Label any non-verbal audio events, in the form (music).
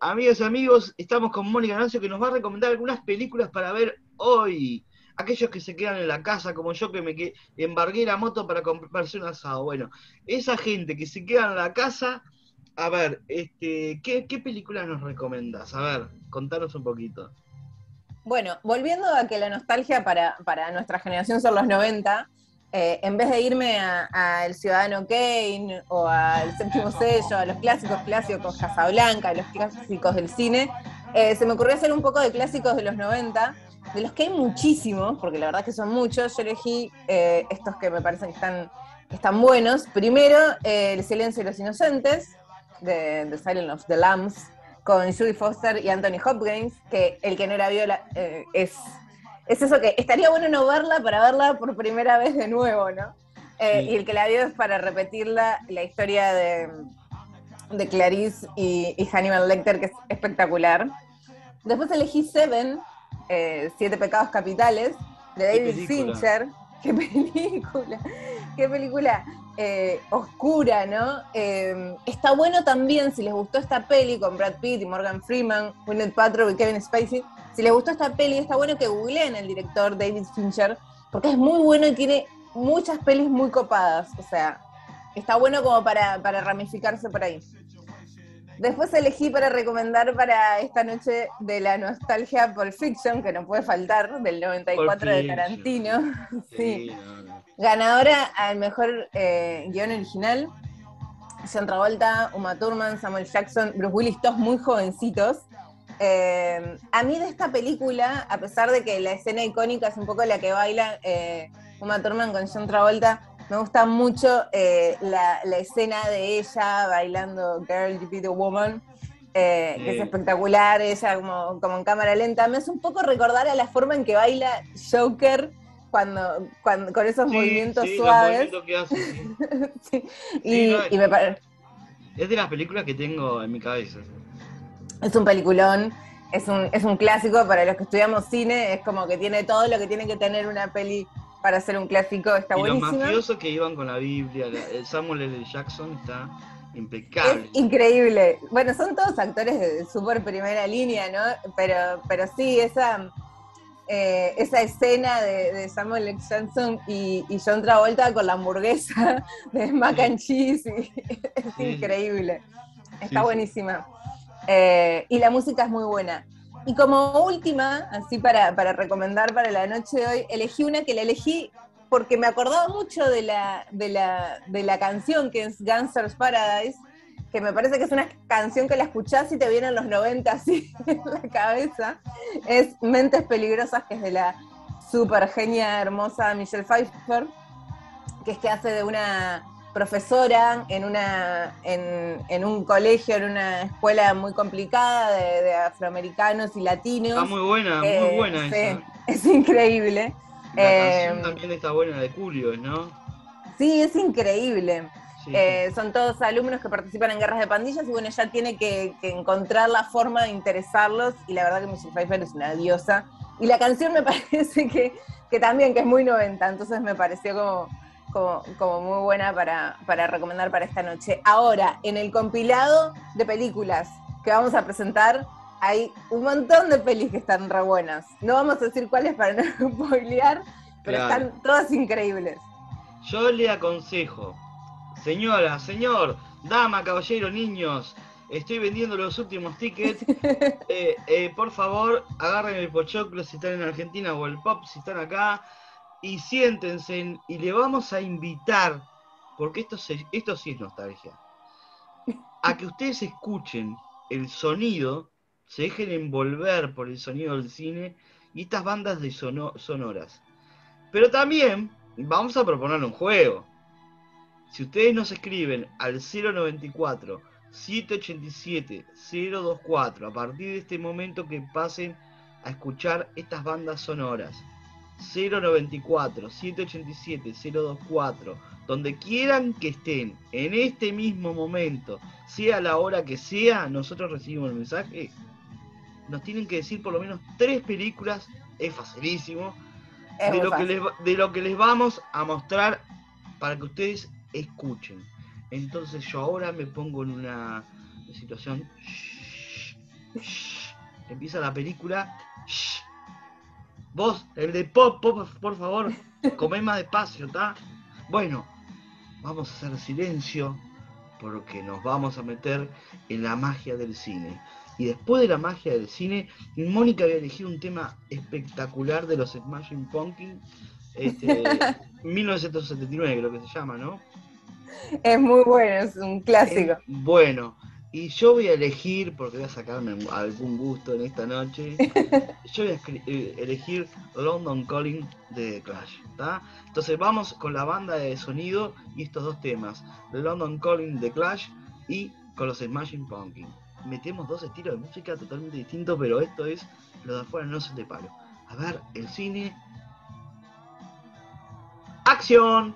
Amigas y amigos, estamos con Mónica Nancio que nos va a recomendar algunas películas para ver hoy. Aquellos que se quedan en la casa, como yo que me embargué la moto para comprarse un asado. Bueno, esa gente que se queda en la casa, a ver, este, ¿qué, qué películas nos recomendas? A ver, contanos un poquito. Bueno, volviendo a que la nostalgia para, para nuestra generación son los 90, eh, en vez de irme a, El Ciudadano Kane o al Séptimo Sello, a los clásicos clásicos Casablanca, a los clásicos del cine, eh, se me ocurrió hacer un poco de clásicos de los 90, de los que hay muchísimos, porque la verdad que son muchos. Yo elegí eh, estos que me parecen que están, buenos. Primero, El Silencio de los Inocentes, de The Silence of the Lambs, con Judy Foster y Anthony Hopkins, que el que no la vio es es eso que estaría bueno no verla para verla por primera vez de nuevo, ¿no? Eh, y el que la vio es para repetirla, la historia de, de Clarice y, Hannibal Lecter, que es espectacular. Después elegí Seven, eh, Siete Pecados Capitales, de David Fincher. (laughs) Qué película, qué película eh, oscura, ¿no? está bueno también, si les gustó esta peli con Brad Pitt y Morgan Freeman, Gwyneth Paltrow y Kevin Spacey, si les gustó esta peli, está bueno que googleen el director David Fincher, porque es muy bueno y tiene muchas pelis muy copadas. O sea, está bueno como para, ramificarse por ahí. Después elegí para recomendar para esta noche de la nostalgia Pulp Fiction, que no puede faltar, del 94 de Tarantino. (laughs) sí. Ganadora al mejor eh, guion original. John Travolta, Uma Thurman, Samuel Jackson, Bruce Willis, todos muy jovencitos. Eh, a mí de esta película, a pesar de que la escena icónica es un poco la que baila eh, Uma Thurman con John Travolta, me gusta mucho eh, la, escena de ella bailando Girl, You Be the Woman, que es espectacular, ella como, como en cámara lenta. Me hace un poco recordar a la forma en que baila Joker cuando, cuando con esos movimientos suaves. y, me parece... Es de las películas que tengo en mi cabeza. Es un peliculón, es un, es un clásico para los que estudiamos cine, es como que tiene todo lo que tiene que tener una peli para ser un clásico, está y buenísimo. Los mafiosos que iban con la Biblia, el Samuel L. Jackson está impecable. Es increíble. Bueno, son todos actores de súper primera línea, ¿no? Pero, pero sí, esa, eh, esa escena de, Samuel L. Jackson y, John Travolta con la hamburguesa (laughs) de mac and cheese, (laughs) es increíble. Está buenísima. Eh, y la música es muy buena. Y como última, así para, recomendar para la noche de hoy, elegí una que la elegí porque me acordaba mucho de la, de la, canción que es Gangster's Paradise, que me parece que es una canción que la escuchás y te vienen los 90 así (laughs) en la cabeza. Es Mentes Peligrosas, que es de la super genia hermosa Michelle Pfeiffer, que es que hace de una profesora en, una, en, un colegio, en una escuela muy complicada de, afroamericanos y latinos. Está muy buena, muy eh, buena esa. Es increíble. La canción eh, también está buena de Julio, ¿no? Sí, es increíble. Eh, son todos alumnos que participan en guerras de pandillas y bueno, ella tiene que, encontrar la forma de interesarlos y la verdad que Michelle Pfeiffer es una diosa. Y la canción me (laughs) parece que, que también, que es muy 90, entonces me pareció como como, muy buena para, recomendar para esta noche. Ahora, en el compilado de películas que vamos a presentar, hay un montón de pelis que están re buenas. No vamos a decir cuáles para no (laughs) spoilear, pero están todas increíbles. Yo le aconsejo, señora, señor, dama, caballero, niños, estoy vendiendo los últimos tickets. (laughs) Eh, eh, por favor, agarren el pochoclo si están en Argentina o el pop si están acá y siéntense y le vamos a invitar, porque esto, esto sí es nostalgia, a que ustedes escuchen el sonido, se dejen envolver por el sonido del cine y estas bandas de sonoras. Pero también vamos a proponer un juego. Si ustedes nos escriben al 094 787 024 a partir de este momento que pasen a escuchar estas bandas sonoras 094 787 024, donde quieran que estén en este mismo momento, sea la hora que sea, nosotros recibimos el mensaje. Nos tienen que decir por lo menos tres películas, es facilísimo, de, lo que les, de lo que les vamos a mostrar para que ustedes escuchen. Entonces yo ahora me pongo en una situación Shh, empieza la película. Shh. Vos, el de pop, pop, por favor, comé más despacio, ¿está? Bueno, vamos a hacer silencio porque nos vamos a meter en la magia del cine. Y después de la magia del cine, Mónica había elegido un tema espectacular de los Smashing Pumpkins, este, (laughs) 1979 creo que se llama, ¿no? Es muy bueno, es un clásico. Es bueno, y yo voy a elegir, porque voy a sacarme algún gusto en esta noche, (laughs) yo voy a eh, elegir London Calling de Clash. ¿está? Entonces vamos con la banda de sonido y estos dos temas, London Calling de Clash y con los Smashing Pumpkins. Metemos dos estilos de música totalmente distintos, pero esto es lo de afuera no se te paro. A ver, el cine. ¡Acción!